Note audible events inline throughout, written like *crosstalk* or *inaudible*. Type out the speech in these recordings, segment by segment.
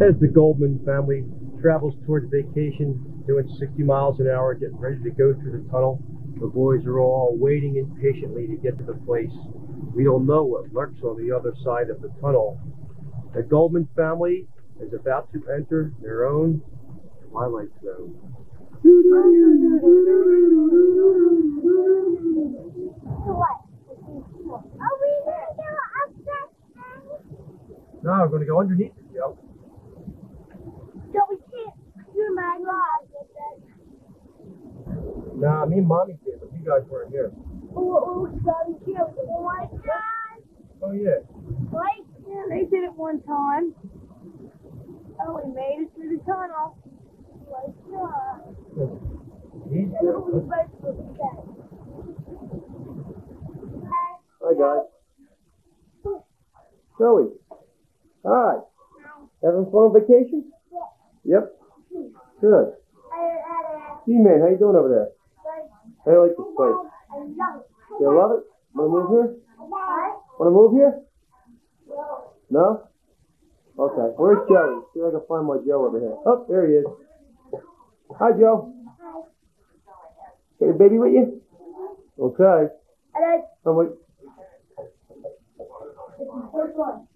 As the Goldman family travels towards vacation, doing 60 miles an hour, getting ready to go through the tunnel, the boys are all waiting impatiently to get to the place. We don't know what lurks on the other side of the tunnel. The Goldman family is about to enter their own twilight zone. What? Are we gonna do upset thing? Now we're going to go underneath it, Joe. So we can't my with it. Nah, me and Mommy did, but you guys weren't here. Oh, oh, so cute. Oh my god. Oh, yeah. Wait. Yeah, they did it one time. Oh, we made it through the tunnel. My god. He's And was supposed to be? Hi, guys. Joey. Hi. Having fun on vacation? Good. I G-Man, how you doing over there? How like this place? I. You love it? Want to move here? Want to move here? No? Okay. Where's Joey? See if I can find my Joe over here. Oh, there he is. Hi, Joe. Got your baby with you? Okay. then I'm wait. the first one.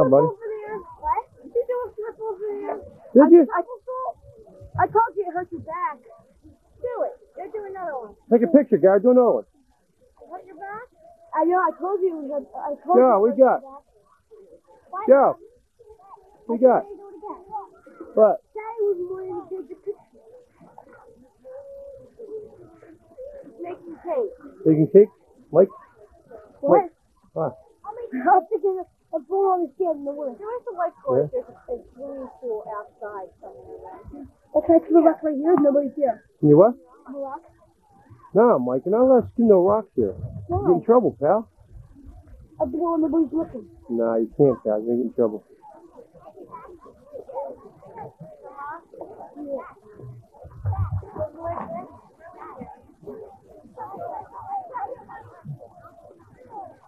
Oh, buddy. What? Did you do a flip over there? Did you? I saw. I told you it hurt your back. Do it. Go do another one. Take a picture, guy. Do another one. Hurt your back? I know. I told you. it hurt- I told Joe, you. we got. Joe. We got. What? Daddy was wanting to take a picture. Making cake. Taking cake? Mike? What? What? I'm thinking of going on the stand in the woods. There is a life course. Yeah. There's a, a swimming pool outside somewhere. Okay, to the left right here. Nobody's here. You what? A rock? No, Mike. You're not allowed to skin no rocks here. You get in trouble, pal. I've been on nobody's looking. Nah, you can't, pal. You're gonna get in trouble.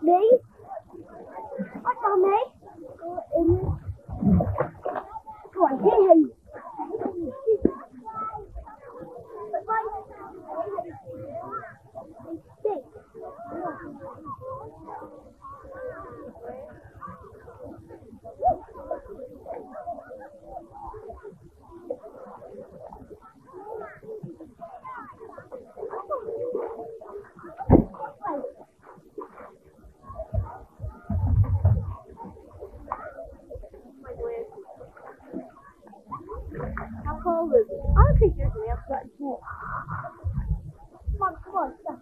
Me? What's on me? Oh, I can't hear you. How cold is it? I don't think there's an pool. Come on, come on. stop.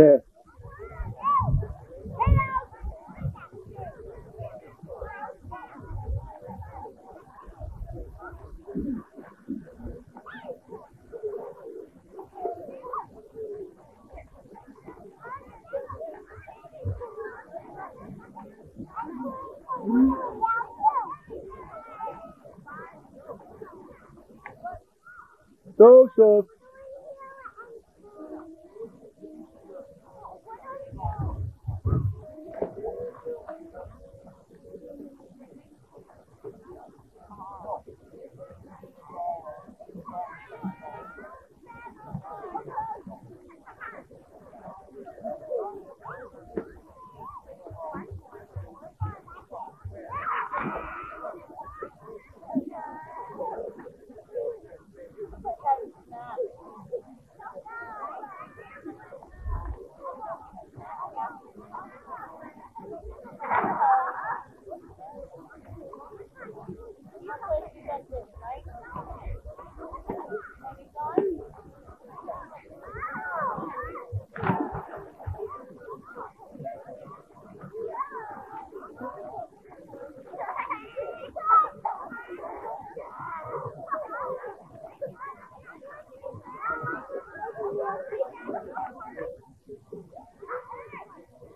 Yeah. Joseph.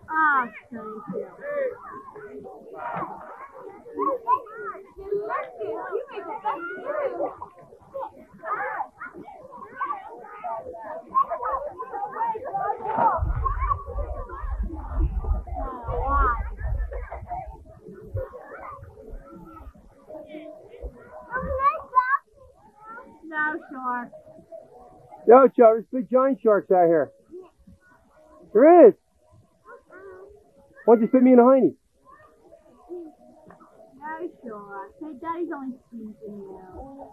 Ah, thank you. No, sure. Yo, Joe, there's big giant sharks out here. There is. Why don't you spit me in a hiney? No, sure. Say Daddy's only teasing you. Oh,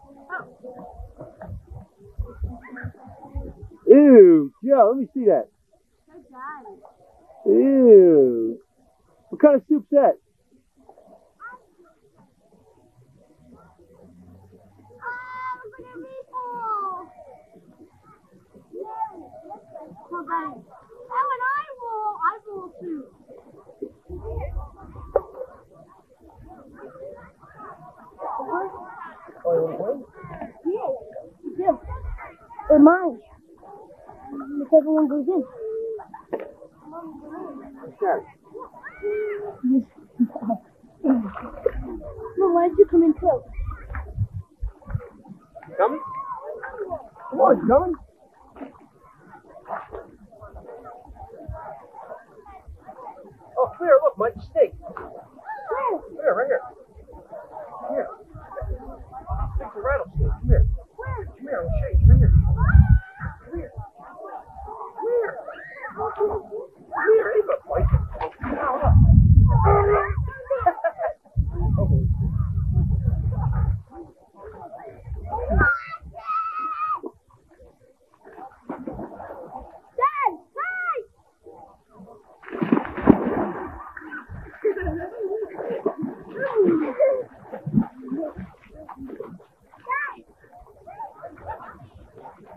Ew, Joe, let me see that. say Daddy. Ew. What kind of soup's that? Oh, and I will. I will too. Yeah. Yeah. Or mine. Whichever one goes in. Well, why did you come in too? Coming? Come on, coming? Oh, here, look, Mike, snake. Come here, right here. Come here. It's a rattlesnake. Come here. Come here, I'll show you. Come here. Come here. Come here. Come here, ain't gonna bite you. Now, look. Oh. Dad! Hey!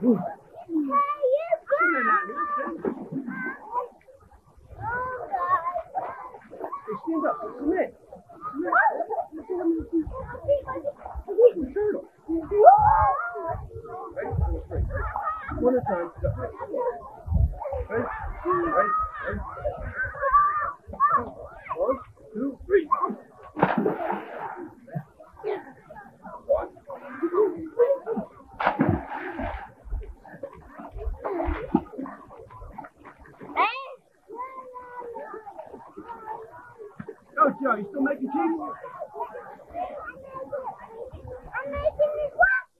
Hey, you Oh, God. Hey, stand up. Come in. Ready? One at a time. Go. Ready? Ready? Ready? One, two, three. Go, Joe. You still making cheese? I'm making this lobster.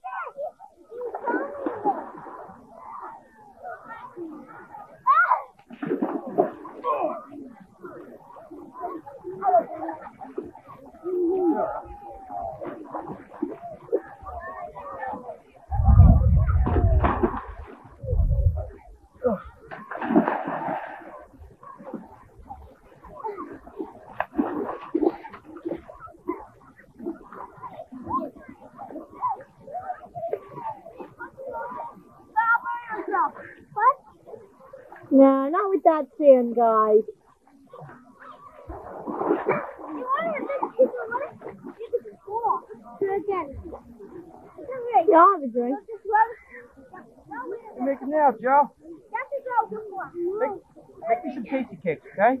with that sand, guys. You want to just keep it running? You can just go off. Do it again. Yeah, I'll have a drink. Just rub it. No, wait a You minute. make it now, Joe. That's a go. Good one. Make, make me some tasty cakes, okay?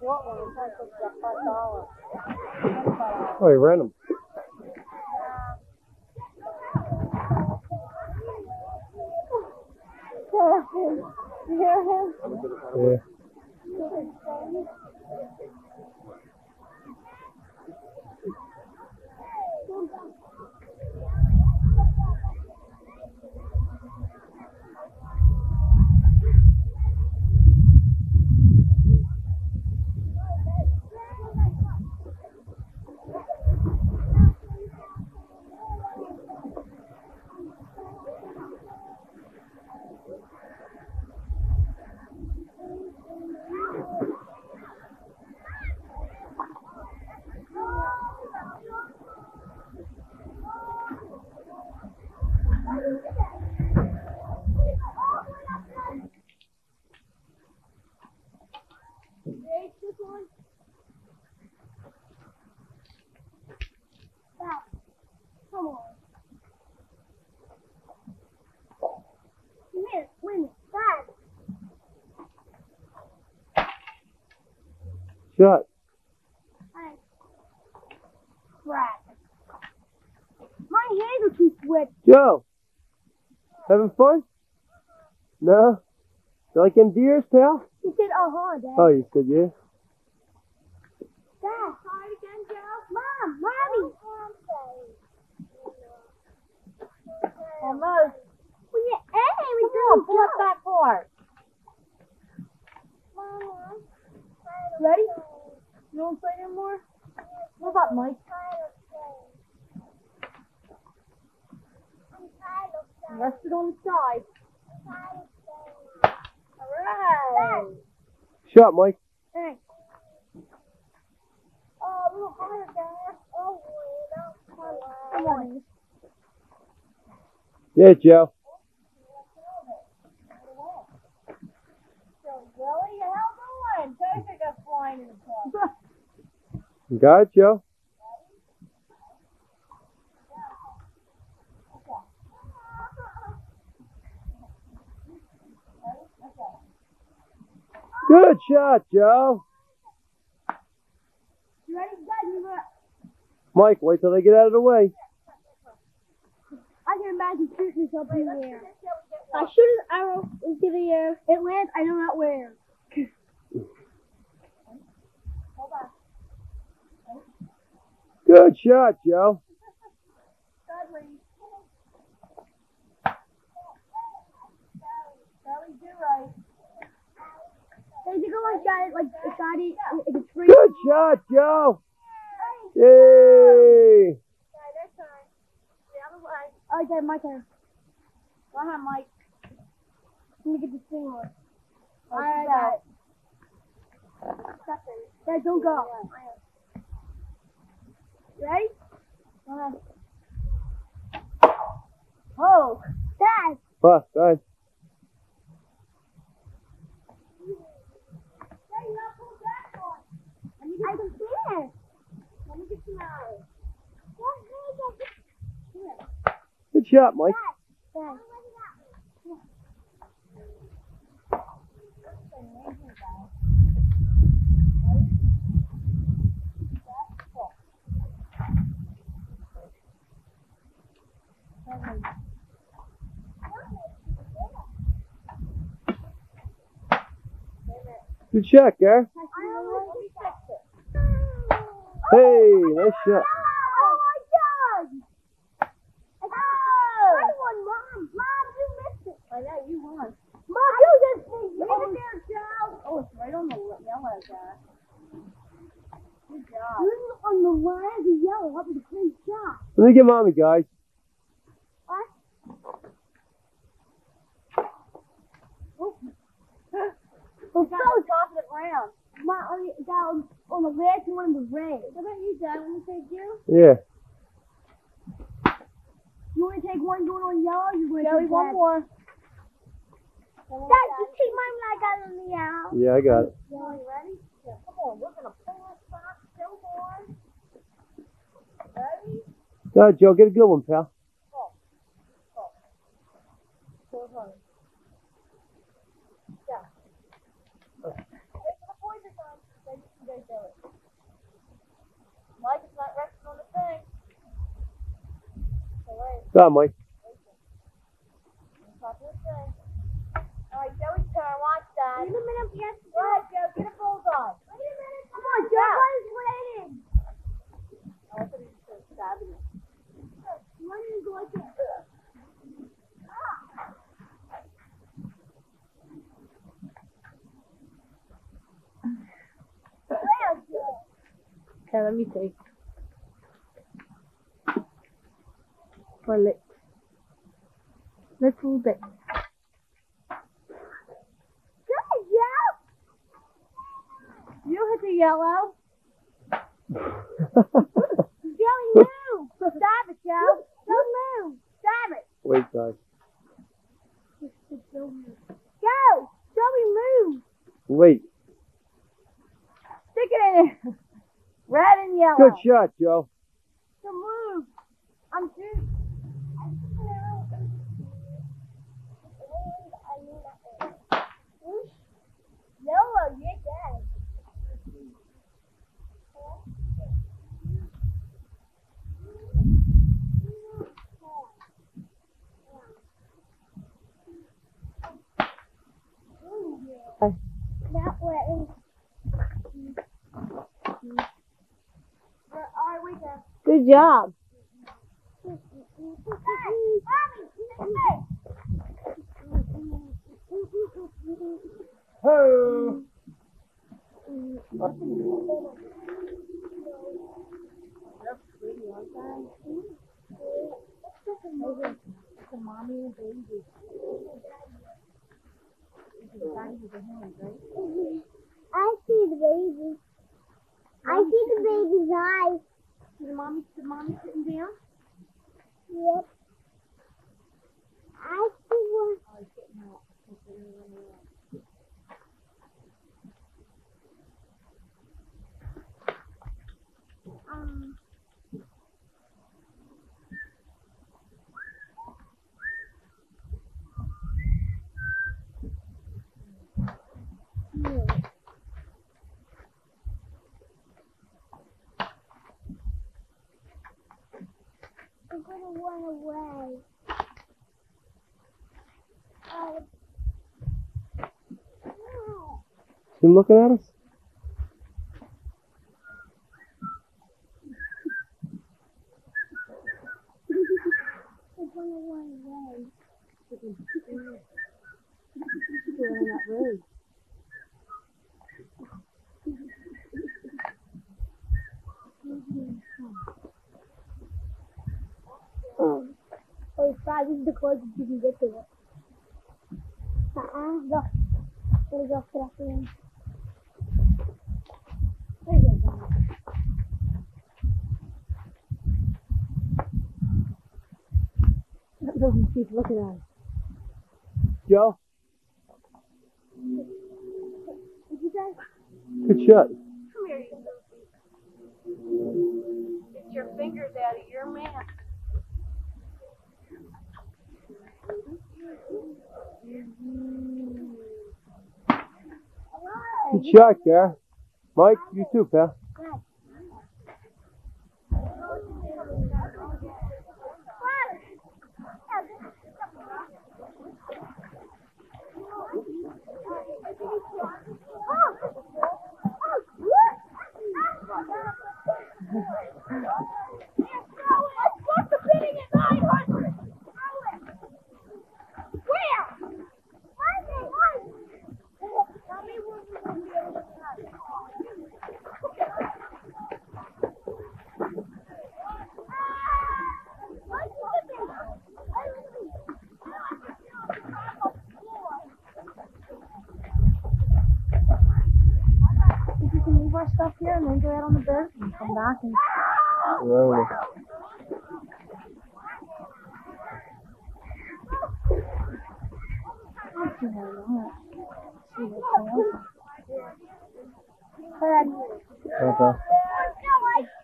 Oh, he ran them. You hear him? Yeah. Come on. Wait a minute, wait a minute. Dad. Shut. Crap. My hands are too sweaty. Joe. Having fun? No? You like them deers, pal? He said, uh huh, Dad. Oh, you said yeah. Dad. Try it again, Joe. Mom, Mommy. Almost. Well, yeah, hey, we Come on, did pull up that part. Ready? You want to play anymore? What about Mike? Rest it on the side. Alright. Shut, up, Mike. Hey. Oh, a little higher, Dad. Oh, Come on. Yeah, Joe. So, Willie, how doing? Toys are just flying in the truck. You got it, *laughs* Joe? Good shot, Joe. Mike, wait till they get out of the way. I can imagine shooting this up in the air. I shoot an arrow into the air. It lands, I know not where. Good shot, Joe. Hey, think of like that, like a got it, it's a tree. Good shot, Joe. Yay. Dad, my turn. Go ahead, Mike. Let me get this thing on. Alright, got it. Dad, don't go. Ready? Uh, oh, go ahead. Oh, Dad. What? Go ahead. I can see it. Let me get some out. Uh, Good shot, Mike. Dad. Good shot, Gar. Hey, nice shot. Oh my god! Oh! I won, Mom. Mom, you missed it. I know you won. Mom, you just missed it. Leave it there, Joe. Oh, it's right on the yellow guy. Good job. You're on the line of the yellow. That was a great shot. Let me get mommy, guys. What? Oh, so top of the round. My, on the, down on the last one of the race. How about you, Dad? Want me to take you? Yeah. You want to take one going on yellow? You want to Joey, take one more. Dad, just take mine when I got on the yellow. Yeah, I got it. Joey, ready? Yeah, come on, we're gonna pull this back so hard. Ready? Go Joe. Get a good one, pal. Pull hard. Yeah. Wait for the poison time, then you can go do it. Mike, it's not resting on the thing. So wait, Go on, Mike. it's not this thing. Alright, Joey's turn, watch that. Wait a minute, yes. Go ahead, Joe, get a bullseye. Wait a minute. Come on, Joe. What is raining? Oh, I thought he was gonna stab it. One is like this. Okay, let me see. For lips. Little bit. Good, Joe. You hit the yellow. *laughs* Joey, move. Stop it, Joe. Don't move. Stop it. Wait, guys. Joe. Joey, move. Wait. Stick it in there. *laughs* Red and yellow. Good shot, Joe. So move. I'm shooting. Yellow, you're dead. That way. Alright, we go. Good job. Ho! I see the baby. I see the baby's eyes. The mommy, the mommy sitting down. Yep. I see one. Um. Yeah. I'm gonna run away. Looking at us? I'm gonna run away. Oh, oh, it's fine. This is the closest you can get to it. Uh-uh. Look. There we go. Get off the end. There you go. The doesn't keep looking at us. Joe, Did you guys? good shot. Good shot, Gar. Mike, you too, pal. Stuff here and then go out on the boat and come back and Well, I'll see how you want. See what's going on. okay.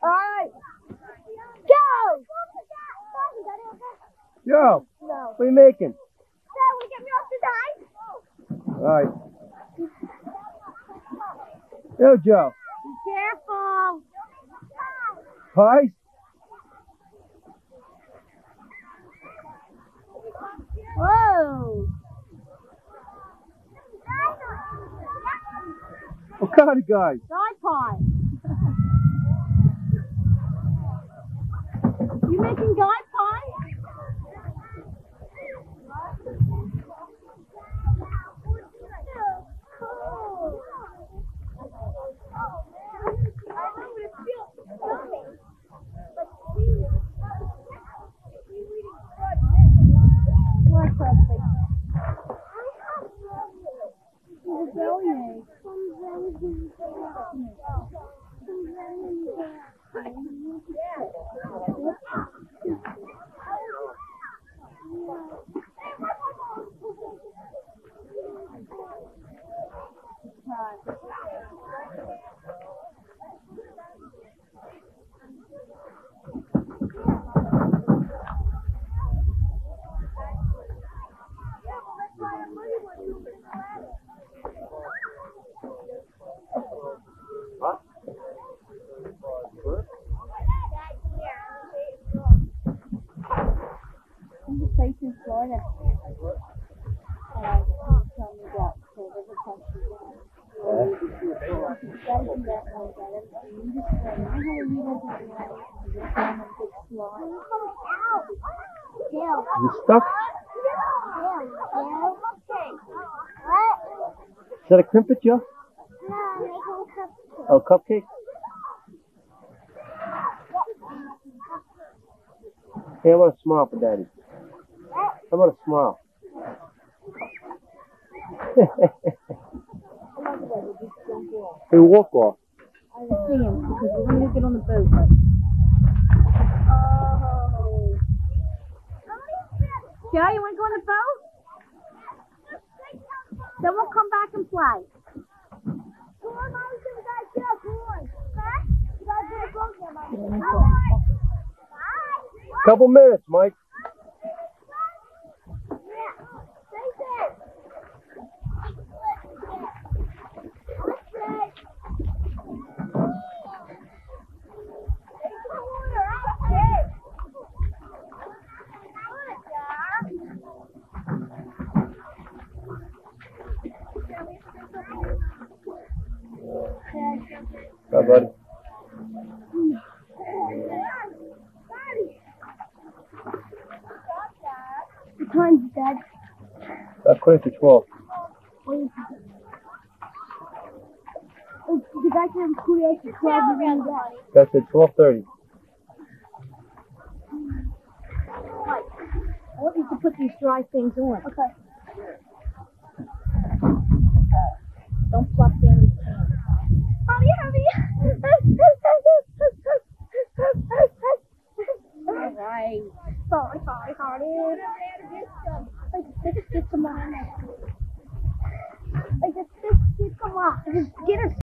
Alright. Go! Joe, No. what are you making? Dad, will you get me off the dive? All right. Yo, Joe. Be careful. Pies? Whoa. What kind of guys? Dog pie. *laughs* you making guy pie? What something? There's a place in Florida. Uh, tell me about so there's a country down. You gotta do that one, gotta you just swim. You know how you guys are doing it? You just swim a big slide. Yeah. You stuck? Is that a crimpet, Joe? Oh, cupcake? Hey, I want a smile for Daddy. How about a smile? *laughs* hey, walk off. I was seeing because we're gonna get on the boat. Oh. Joe, you wanna go on the boat? Then we'll come back and play. Couple minutes, Mike. Bye, buddy. What time is it, Dad? About quarter to 12. Oh, the guy can create the 12 and then that. That's at 12.30. I want you to put these dry things on. Okay.